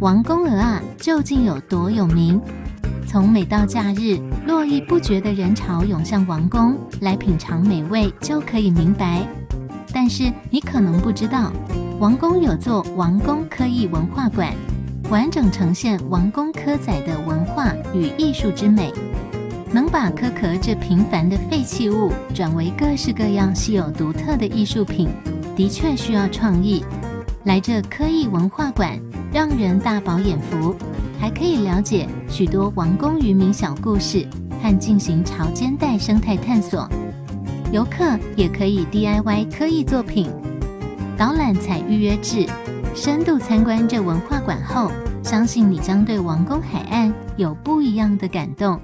王宫鹅啊究竟有多有名？从每到假日，络绎不绝的人潮涌向王宫来品尝美味，就可以明白。但是你可能不知道，王宫有座王宫科艺文化馆，完整呈现王宫科仔的文化与艺术之美，能把科壳这平凡的废弃物转为各式各样稀有独特的艺术品，的确需要创意。来这科艺文化馆，让人大饱眼福。还可以了解许多王宫渔民小故事和进行潮间带生态探索。游客也可以 DIY 科艺作品，导览采预约制。深度参观这文化馆后，相信你将对王宫海岸有不一样的感动。